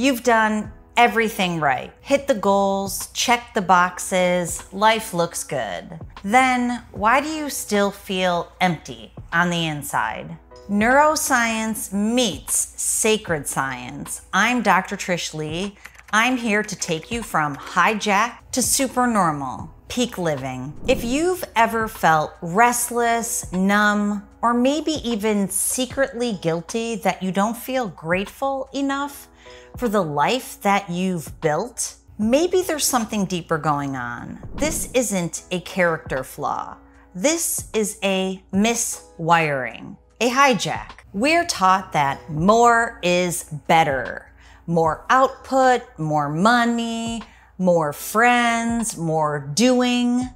You've done everything right. Hit the goals, check the boxes, life looks good. Then why do you still feel empty on the inside? Neuroscience meets sacred science. I'm Dr. Trish Leigh. I'm here to take you from hijack to super normal, peak living. If you've ever felt restless, numb, or maybe even secretly guilty that you don't feel grateful enough for the life that you've built, maybe there's something deeper going on. This isn't a character flaw. This is a miswiring, a hijack. We're taught that more is better. More output, more money, more friends, more doing,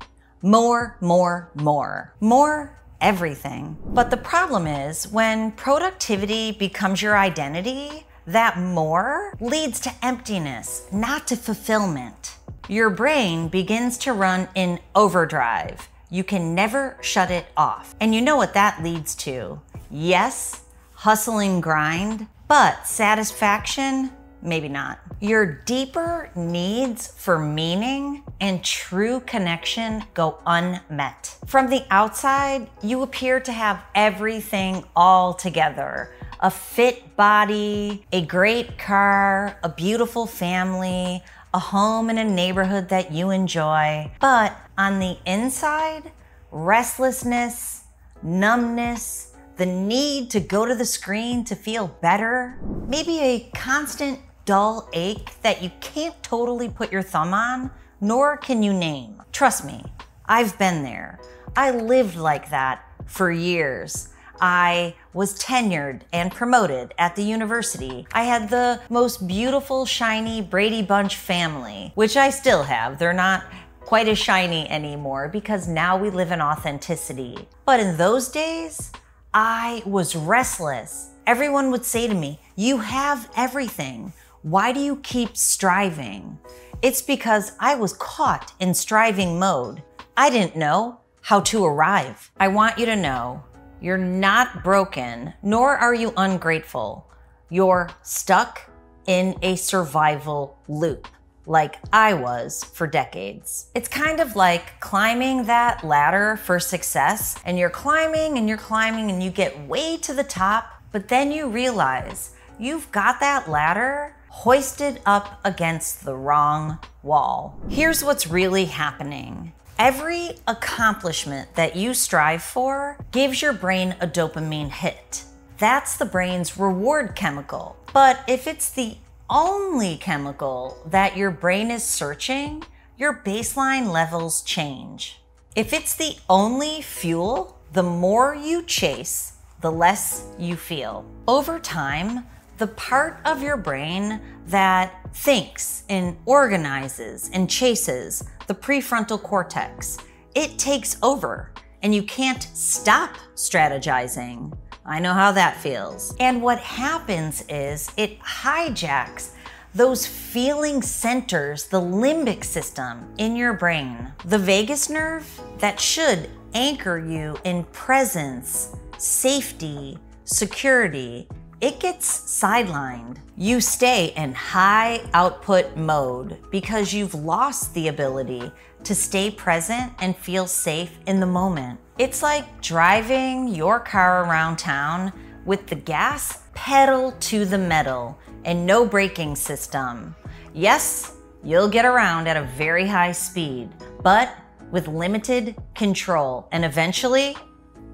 more, more, more. More everything. But the problem is when productivity becomes your identity, that more leads to emptiness, not to fulfillment. Your brain begins to run in overdrive. You can never shut it off. And you know what that leads to. Yes, hustling grind, but satisfaction, maybe not. Your deeper needs for meaning and true connection go unmet. From the outside, you appear to have everything all together a fit body, a great car, a beautiful family, a home in a neighborhood that you enjoy. But on the inside, restlessness, numbness, the need to go to the screen to feel better, maybe a constant dull ache that you can't totally put your thumb on, nor can you name. Trust me, I've been there. I lived like that for years. I was tenured and promoted at the university. I had the most beautiful, shiny Brady Bunch family, which I still have. They're not quite as shiny anymore because now we live in authenticity. But in those days, I was restless. Everyone would say to me, You have everything. Why do you keep striving? It's because I was caught in striving mode. I didn't know how to arrive. I want you to know you're not broken, nor are you ungrateful. You're stuck in a survival loop like I was for decades. It's kind of like climbing that ladder for success, and you're climbing and you're climbing and you get way to the top, but then you realize you've got that ladder hoisted up against the wrong wall. Here's what's really happening. Every accomplishment that you strive for gives your brain a dopamine hit. That's the brain's reward chemical. But if it's the only chemical that your brain is searching, your baseline levels change. If it's the only fuel, the more you chase, the less you feel. Over time, the part of your brain that thinks and organizes and chases, the prefrontal cortex, it takes over and you can't stop strategizing. I know how that feels. And what happens is it hijacks those feeling centers, the limbic system in your brain. The vagus nerve that should anchor you in presence, safety, security, it gets sidelined. You stay in high output mode because you've lost the ability to stay present and feel safe in the moment. It's like driving your car around town with the gas pedal to the metal and no braking system. Yes, you'll get around at a very high speed, but with limited control, and eventually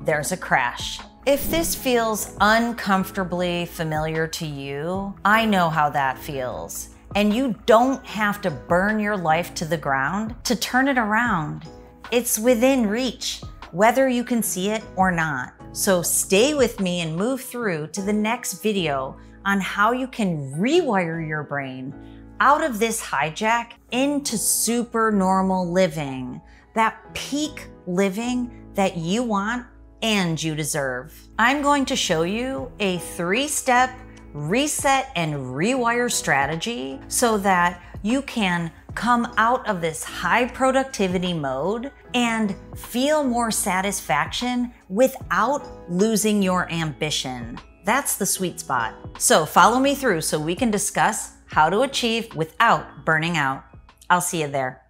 there's a crash. If this feels uncomfortably familiar to you, I know how that feels. And you don't have to burn your life to the ground to turn it around. It's within reach whether you can see it or not. So stay with me and move through to the next video on how you can rewire your brain out of this hijack into super normal living, that peak living that you want and you deserve. I'm going to show you a three step reset and rewire strategy so that you can come out of this high productivity mode and feel more satisfaction without losing your ambition. That's the sweet spot. So follow me through so we can discuss how to achieve without burning out. I'll see you there.